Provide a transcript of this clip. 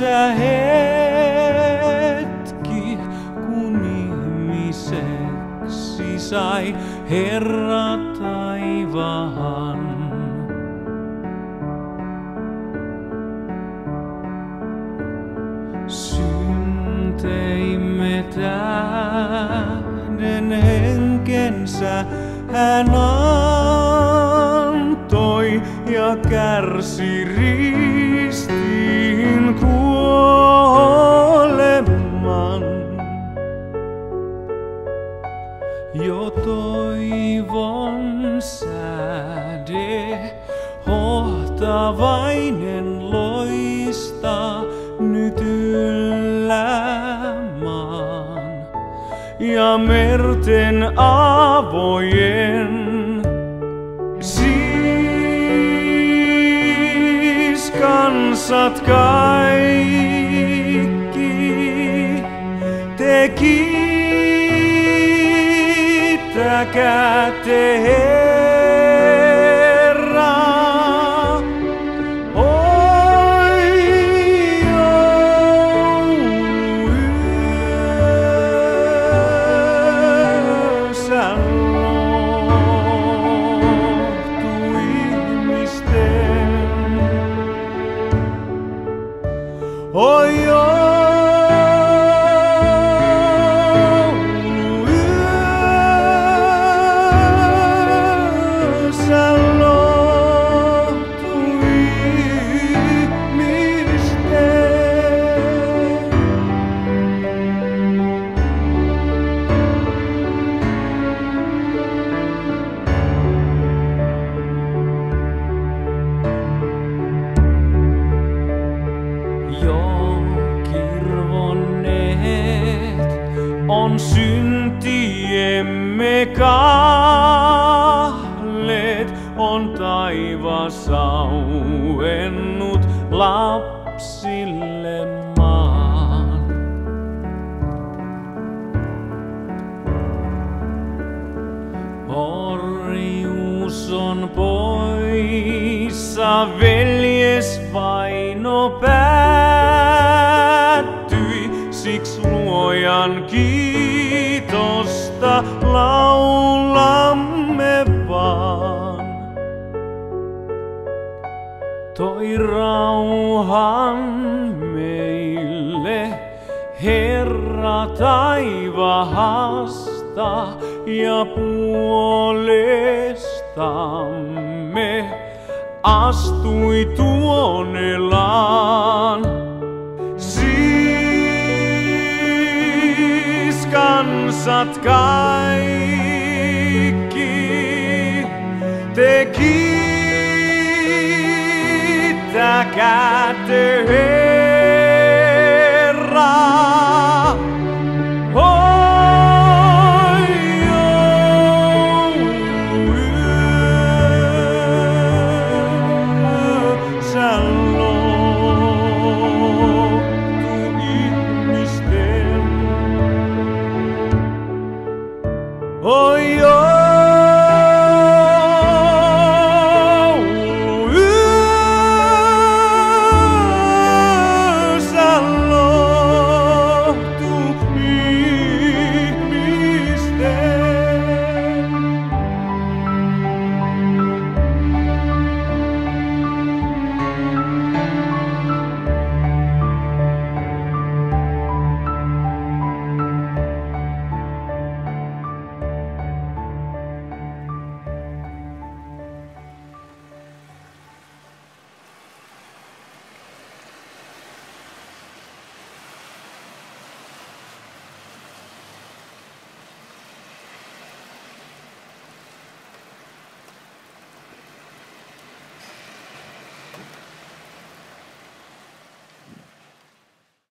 tässä hetki, kun ihmiseksi sai Herra taivaan. Synteimme tähden henkensä hän antoi ja kärsi ristiin Jo toivon säde, hohtavainen loistaa nyt yllämaan. Ja merten avojen siis kansat kaikki te kiittäkää te Herraa. Oi jouluyössä lohtu ihmisten. Oi jouluyössä syntiemme kahleet, on taivas auennut lapsille maan. Orjuus on poissa, veljes vaino päättyi, siksi luojan kiitosta laulamme vaan. Toi rauhan meille, Herra taivahasta ja puolestamme astui tuonelaan. Kansat kaikki. Te kiittäkää te